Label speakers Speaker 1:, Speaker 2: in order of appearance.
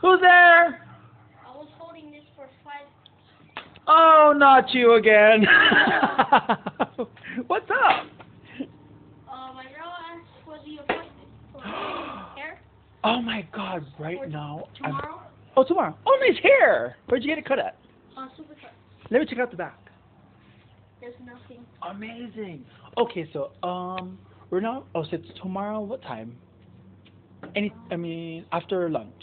Speaker 1: Who's there?
Speaker 2: I was holding this for five.
Speaker 1: Oh, not you again. What's up?
Speaker 2: Uh, my girl asked for the appointment for hair
Speaker 1: Oh my God! Right
Speaker 2: for
Speaker 1: now, I'm- oh tomorrow. Oh, nice hair. Where'd you get it cut at?
Speaker 2: Uh, supercut.
Speaker 1: Let me check out the back.
Speaker 2: There's nothing.
Speaker 1: Amazing. Okay, so um, we're now. Oh, so it's tomorrow. What time? Any? I mean, after lunch.